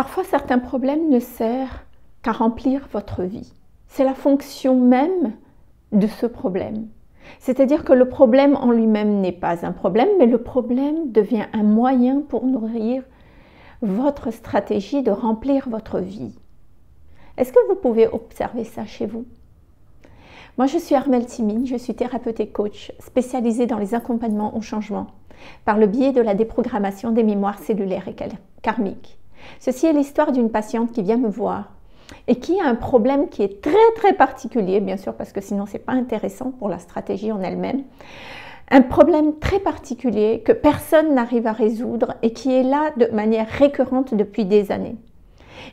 Parfois, certains problèmes ne servent qu'à remplir votre vie. C'est la fonction même de ce problème. C'est-à-dire que le problème en lui-même n'est pas un problème, mais le problème devient un moyen pour nourrir votre stratégie de remplir votre vie. Est-ce que vous pouvez observer ça chez vous? Moi, je suis Armelle Timine, je suis thérapeute et coach spécialisée dans les accompagnements au changement par le biais de la déprogrammation des mémoires cellulaires et karmiques. Ceci est l'histoire d'une patiente qui vient me voir et qui a un problème qui est très très particulier, bien sûr, parce que sinon c'est pas intéressant pour la stratégie en elle-même. Un problème très particulier que personne n'arrive à résoudre et qui est là de manière récurrente depuis des années.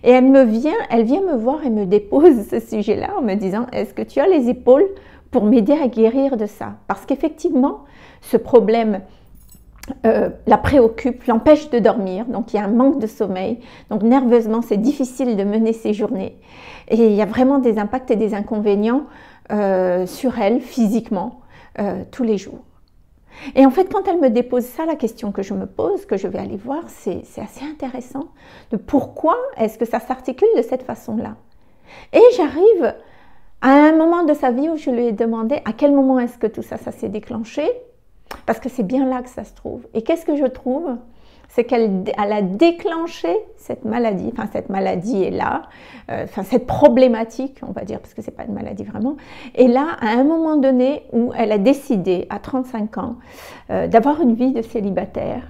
Et elle me vient, elle vient me voir et me dépose ce sujet-là en me disant Est-ce que tu as les épaules pour m'aider à guérir de ça? Parce qu'effectivement, ce problème euh, la préoccupe, l'empêche de dormir, donc il y a un manque de sommeil, donc nerveusement c'est difficile de mener ses journées et il y a vraiment des impacts et des inconvénients euh, sur elle physiquement euh, tous les jours. Et en fait quand elle me dépose ça, la question que je me pose, que je vais aller voir, c'est assez intéressant de pourquoi est-ce que ça s'articule de cette façon-là? Et j'arrive à un moment de sa vie où je lui ai demandé à quel moment est-ce que tout ça, ça s'est déclenché? Parce que c'est bien là que ça se trouve. Et qu'est-ce que je trouve? C'est qu'elle a déclenché cette maladie, enfin cette maladie est là, euh, enfin cette problématique, on va dire, parce que c'est pas une maladie vraiment, et là, à un moment donné où elle a décidé, à 35 ans, euh, d'avoir une vie de célibataire,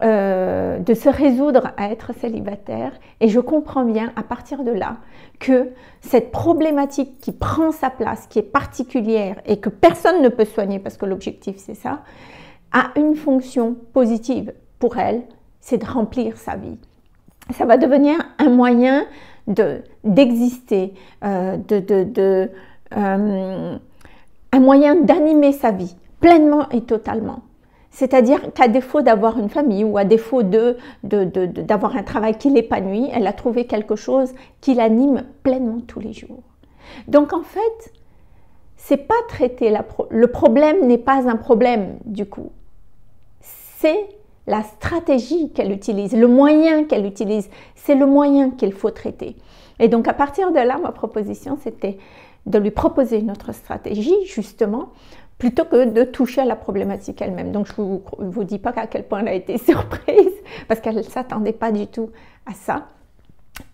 euh, de se résoudre à être célibataire. Et je comprends bien à partir de là que cette problématique qui prend sa place, qui est particulière et que personne ne peut soigner parce que l'objectif c'est ça, a une fonction positive pour elle, c'est de remplir sa vie. Ça va devenir un moyen d'exister, euh, de, de, euh, un moyen d'animer sa vie pleinement et totalement. C'est-à-dire qu'à défaut d'avoir une famille ou à défaut d'avoir un travail qui l'épanouit, elle a trouvé quelque chose qui l'anime pleinement tous les jours. Donc en fait, c'est pas traiter la le problème n'est pas un problème du coup. C'est la stratégie qu'elle utilise, le moyen qu'elle utilise, c'est le moyen qu'il faut traiter. Et donc à partir de là, ma proposition, c'était de lui proposer une autre stratégie, justement, plutôt que de toucher à la problématique elle-même. Donc je ne vous, dis pas à quel point elle a été surprise, parce qu'elle ne s'attendait pas du tout à ça.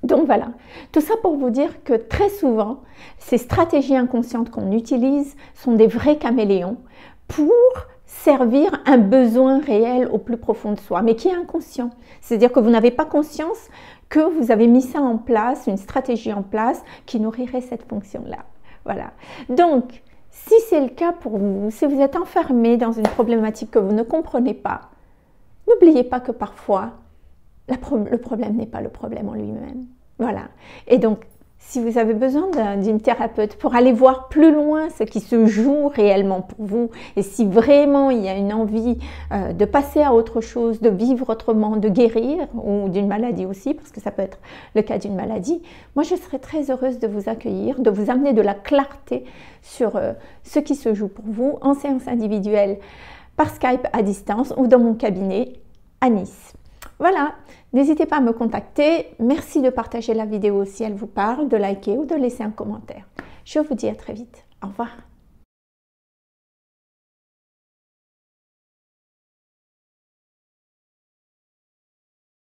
Donc voilà, tout ça pour vous dire que très souvent, ces stratégies inconscientes qu'on utilise sont des vrais caméléons pour servir un besoin réel au plus profond de soi, mais qui est inconscient. C'est-à-dire que vous n'avez pas conscience que vous avez mis ça en place, une stratégie en place qui nourrirait cette fonction-là. Voilà. Donc, si c'est le cas pour vous, si vous êtes enfermé dans une problématique que vous ne comprenez pas, n'oubliez pas que parfois, le problème n'est pas le problème en lui-même. Voilà. Et donc, si vous avez besoin d'une thérapeute pour aller voir plus loin ce qui se joue réellement pour vous, et si vraiment il y a une envie euh, de passer à autre chose, de vivre autrement, de guérir, ou d'une maladie aussi, parce que ça peut être le cas d'une maladie, moi je serais très heureuse de vous accueillir, de vous amener de la clarté sur euh, ce qui se joue pour vous en séance individuelle, par Skype à distance ou dans mon cabinet à Nice. Voilà, n'hésitez pas à me contacter. Merci de partager la vidéo si elle vous parle, de liker ou de laisser un commentaire. Je vous dis à très vite. Au revoir.